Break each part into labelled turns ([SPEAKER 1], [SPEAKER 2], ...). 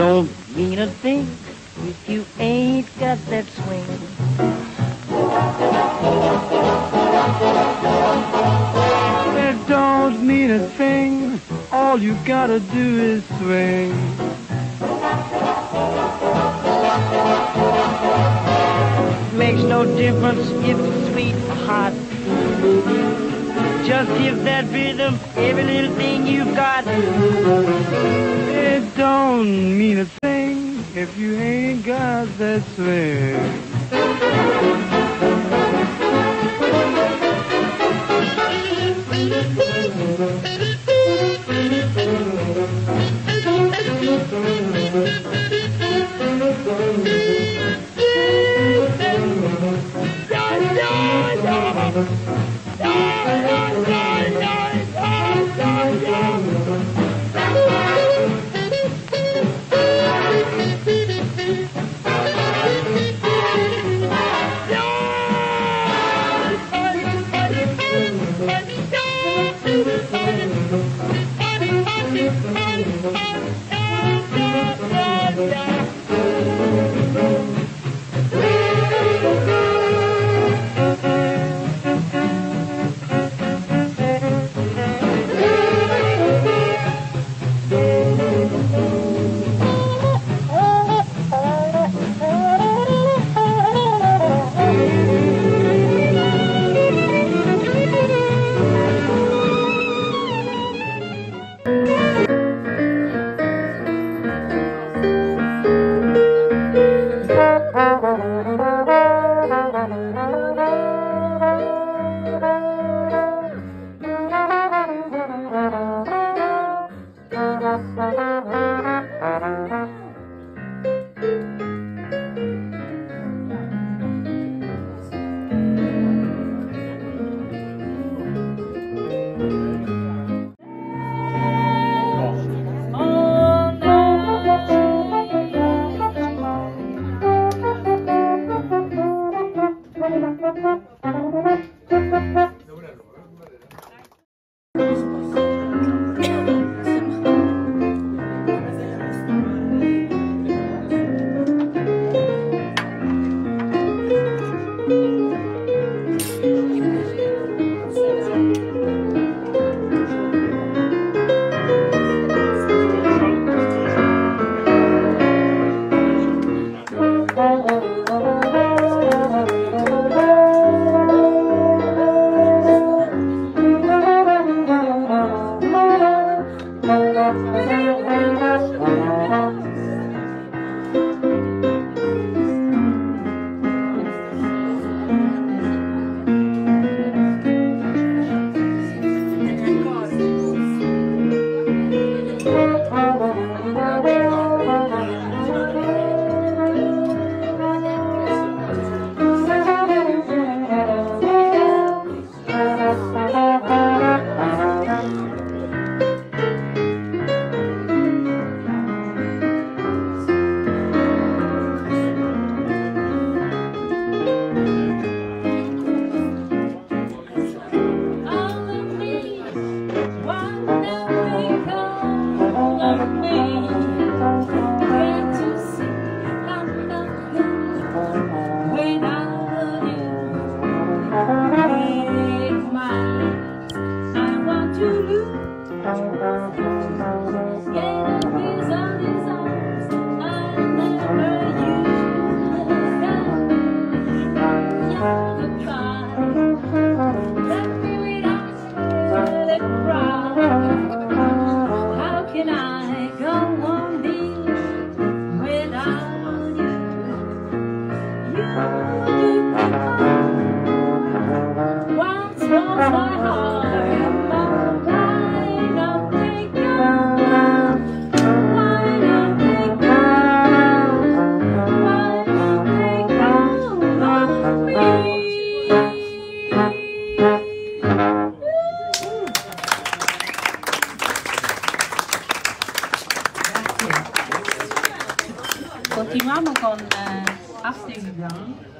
[SPEAKER 1] don't mean a thing if you ain't got that swing. It don't mean a thing, all you gotta do is swing. Makes no difference if it's sweet or hot. Just give that rhythm every little thing you've got. Don't mean a thing if you ain't got that swing.
[SPEAKER 2] How よく。Continuiamo con eh, After You.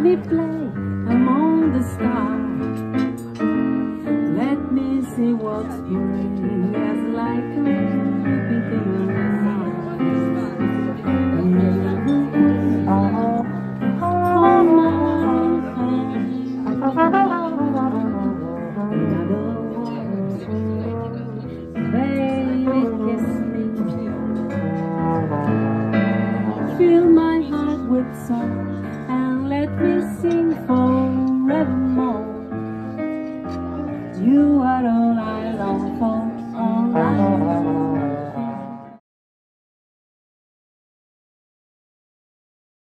[SPEAKER 2] Me play among the stars. Let me see what spring forevermore. You are all I long for.